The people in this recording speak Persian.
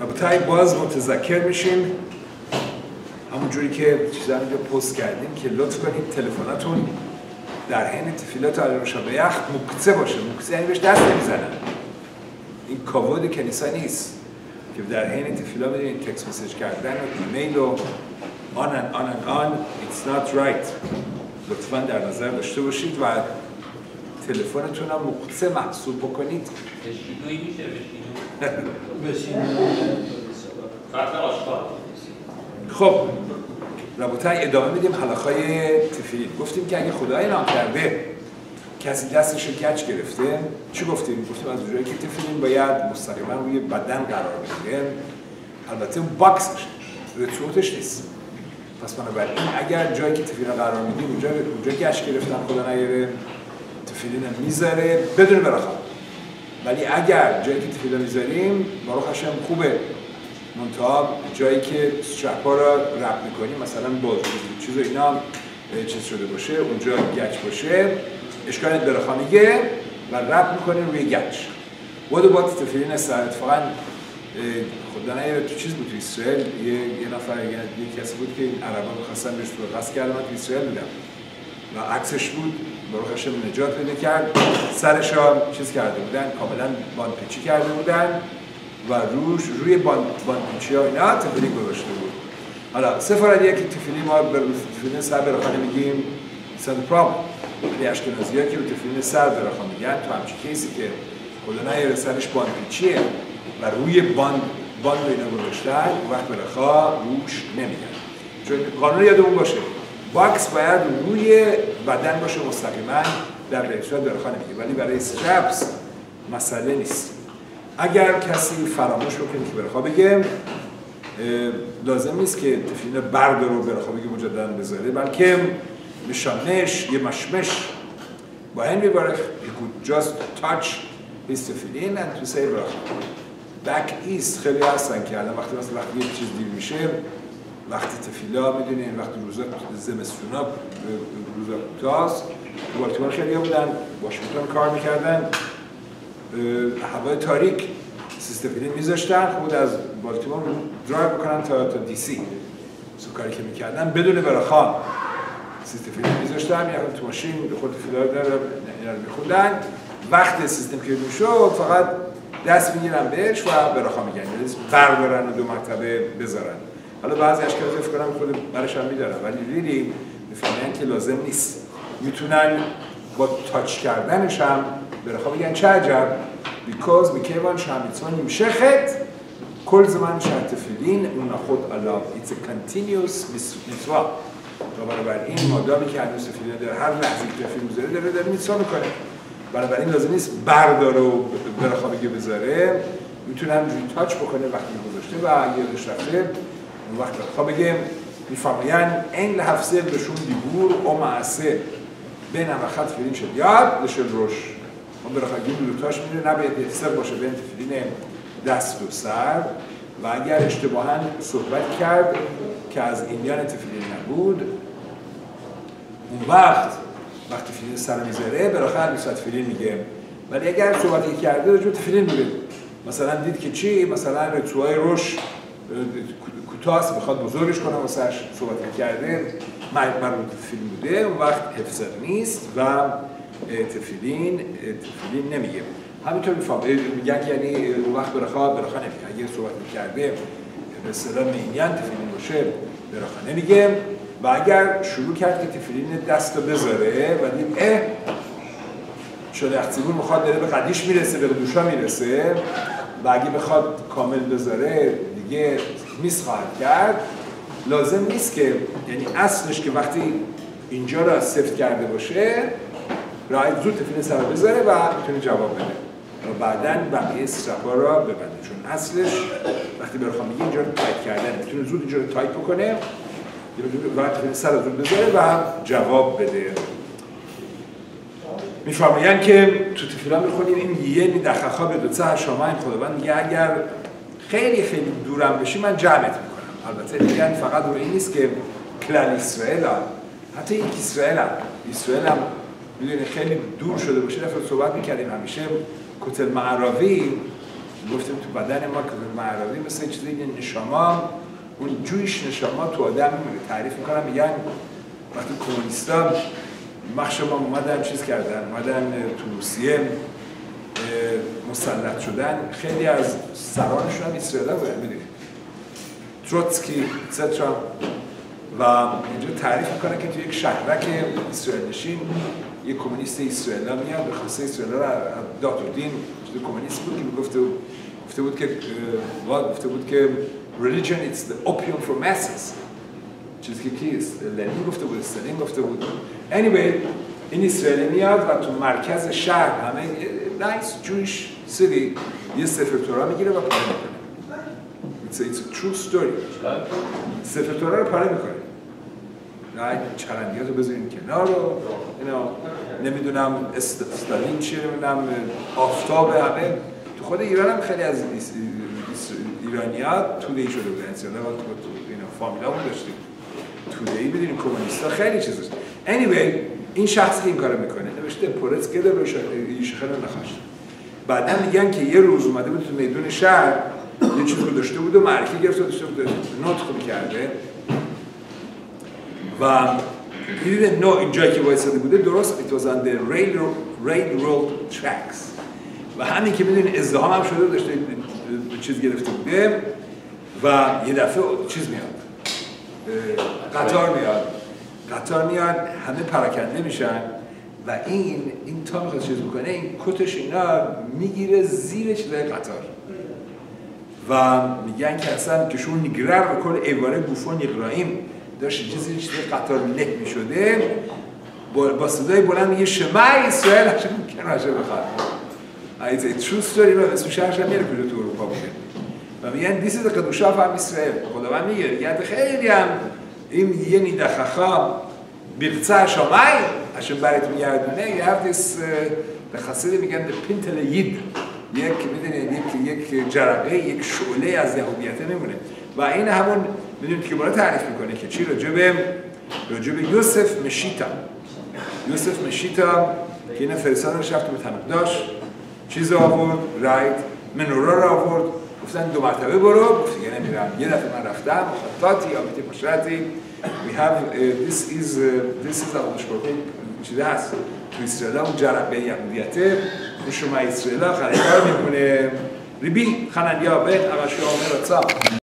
البته باز متذکر میشیم. همونجوری که چیزا اینجا پست کردیم که لطف کنید تلفناتون در حین تفیلات علی به یخ مکسه باشه. مکسه یعنی بهش دست نمی‌زنن. این کاود کنیسا نیست که در حین تفیلا بدین تکس مسیج کردن و ایمیل و آن آن and آن. It's not right. لطفا در نظر داشته باشید و تلفنتون هم مقصه محسوب بکنید. بشینوی میشه بشینو خط آشکار خب رابطه ادامه میدیم حلقهای تفیلین گفتیم که اگه خدای نام کرده کسی دستش گچ گرفته چی گفتیم؟ گفتیم از جایی که تفیلین باید مستقیما روی بدن قرار بگیره. البته باکسش رتروتش نیست. پس بنابراین اگر جایی که تفیلین قرار میدیم اونجا اونجا گچ گرفتن خدا نیاره تفیلین می‌ذاره بدون براخواد ولی اگر جایی که تفیلین می‌ذاریم باروخ هشم خوبه. منتها جایی که چپا را رب می‌کنیم مثلا باز چیز اینا چیز شده باشه اونجا گچ باشه اشکال درخانیه و رب می‌کنیم روی گچ. بود باید تفیلین سر اتفاقا خدا نه تو چیز بود تو اسرائیل؟ یه, یه نفر یه کسی بود که این عربا می‌خواستن بهش تو قصد کردن تو اسرائیل بودم. و عکسش بود هشم نجات پیدا کرد. سرش را چیز کرده بودن کاملا باندپیچی کرده بودن و روش روی باندپیچی ها اینا تفیلی گذاشته بود. حالا سفاردیه که تفیلی ما به تفیلی سر براخانه میگیم. سند پرابلم ولی اشکنازی که رو تفیلی سر براخانه میگن تو همچی کیسی که خدا نیاره سرش باندپیچیه و روی باند باند اینا گذاشتن وقت برخا روش نمیگن. چون قانون یادمون باشه. باکس باید روی بدن باشه مستقیما در رئیسات درخانه میگه. ولی برای استرپس مسئله نیست. اگر کسی فراموش بکنه که برخوا بگه لازم نیست که تفیلین برد رو برخوا بگه مجددا بذاره بلکه نشانش یه مشمش با این بیبارخ you could just touch his tefillin and to say برخوا back east خیلی هستن که الان وقتی مثلا وقتی یه چیز دیر میشه وقتی תפילה می‌دونین وقتی روزا زمستونا روزا کوتاست بالتیمور خیلی بودن واشنگتن کار می‌کردن. هوای تاریک تفیلین میذاشتن خود از بالتیمور درایو بکنن تا تا دی سی. so کاری که می‌کردن بدون براخا تفیلین میذاشتن یا تو ماشین خود תפילה رو میخوندن. وقت سیستم که می‌شد فقط دست می‌گیرن بهش و براخا میگن. یعنی بردارن و دو مرتبه بذارن. حالا بعضی اشکال فکر کنم خود برش هم میدارن ولی ریلی می‌فهمن که لازم نیست. می‌تونن با تاچ کردنش هم برخوا بگن چه عجب؟ بیکاز میکیوان شمیتون نمشخت کل زمان شرط فیلین اون خود الله a continuous میتوا و بنابراین مادامی که هنوز فیلین داره هر لحظه که فیلم می‌ذاره داره داره میتوا می‌کنه. بنابراین لازم نیست برداره و برخوا بگه بذاره. می‌تونه همجوری تاچ بکنه وقتی گذاشته و یه روش رفته. اون وقت برخوا بگه میفرمایند این لحفظه بهشون دیبور او معسه بین خط فیلین شد. یاد لشل روش. ما براخگی دوتاش میره نباید احسر باشه بین تفیلین دست و سر. و اگر اشتباها صحبت کرد که از اینیان تفیلین نبود اون وقت وقتی تفیلین سر می‌ذاره براخر میسا تفیلین میگه. ولی اگر صحبتی کرده رجوع تفیلین میگه مثلا دید که چی؟ مثلا رتوهای روش کوتاست می‌خواد بزرگش کنه واسهش صحبت کرده مربوط فیلم بوده اون وقت حفظر نیست و تفیلین تفیلین نمیگه. همینطور میگن یعنی اون وقت برخوا برخوا نمیگه. اگه صحبت می‌کرده به اصطلاح مینیان تفیلین باشه برخوا نمیگه. و اگر شروع کرد که تفیلین دست رو بذاره و دید اه شده اختیبون می‌خواد داره به قدیش می‌رسه به دوشا می‌رسه. و اگه بخواد کامل بذاره دیگه میس خواهد کرد. لازم نیست که یعنی اصلش که وقتی اینجا را سفت کرده باشه رایت زود تفیل سر بذاره و می‌تونه جواب بده. و بعدا بقیه استرپا را ببنده. چون اصلش وقتی برخوام میگه اینجا رو تایت کردن می‌تونه زود اینجا رو تایت بکنه و تفیل سر زود بذاره و جواب بده. میفرمایند که تو تفیلا می‌خونیم این یه دخخا به دو سه شما این خداوند میگه اگر خیلی خیلی دورم بشی من جمعت می‌کنم. البته میگن فقط روی این نیست که کلل اسرائیل هم. حتی یک اسرائیل هم. اسرائیل هم می‌دونی خیلی دور شده باشه. رفت صحبت می‌کردیم همیشه کتل معراوی. گفتیم تو بدن ما کتل معراوی مثل چیزی نشاما اون جویش نشاما تو آدم تعریف می‌کنم میگن وقتی کمونیستا مخش ما اومدن چیز کردن. اومدن تو روسیه مسلط شدن. خیلی از سرانشون هم اسرائیل بودن می‌دونید تروتسکی سترا و اینجا تعریف می‌کنه که تو یک شهرک اسرائیل نشین یک کمونیست اسرائیل میاد به خاصه اسرائیل را داتوردین کمونیست بود که گفته گفته بود که گفته بود که religion it's the opium for masses. چیزی که کیست؟ لنین گفته بود استالین گفته بود. Anyway این اسرائیل میاد و تو مرکز شهر همه نایس جویش سیدی یه سفر تورا می‌گیره و پاره می‌کنه. It's a, it's a true story. سفر رو پاره می‌کنه. نه چرندیات رو بذارین کنار رو اینا نمی‌دونم استالین چیه نمی‌دونم آفتاب همه. تو خود ایران هم خیلی از ایرانیات تودهی شده بودن. انسیالا و تو اینا فامیلا بود داشتیم. تودهی بدونیم کمونیستا خیلی چیز داشت anyway این شخص این کارو می‌کنه. نوشته پرت گده به شخص نخواست. بعدا میگن که یه روز اومده بود تو میدون شهر یه چیز رو داشته بود و گرفت و داشته بود نطق می‌کرده و دیدید نو این جایی که وایساده بوده درست on the railroad, railroad tracks. و همین که می‌دونید ازدهام هم شده داشته چیز گرفته بوده و یه دفعه چیز میاد قطار میاد. قطار میاد همه پراکنده میشن و این این تا می‌خواد چیز بکنه این کتش اینا می‌گیره زیر چیزای قطار. و میگن که اصلا که شون نگرر کل ایواره بوفون اقرائیم داشت چیزی چیزی قطار لک می‌شده. با صدای بلند میگه شما اسرائیل هشم کناشه بخواد. ایت a true story و اسم شهرش هم میره کجا تو اروپا بوده. و میگن دیسی ده قدوشا هم اسرائیل خداوند میگه یه خیلی هم این یه نیدخخا بیقصه شمای عشان برات میگردونه یه هفتیس به خاصه میگن پینتل یید یک می‌دونید یک یک جرقه یک شعله از یهودیت میمونه و این همون می‌دونید که بالا تعریف می‌کنه که چی راجع به یوسف مشیتا یوسف مشیتا که این فرستادنش رفت به تمقداش چیز آورد رایت منورا را آورد گفتن دو مرتبه برو. گفت دیگه نمیرم. یه دفعه من رفتم خطاتی آمیتی پشرتی we have uh, this is uh, this is چیزی هست. تو اسرائیل اون جرقه یهودیته. تو شما اسرائیل خریدار می‌کنه. ریبی خنندیا به اقشی آمه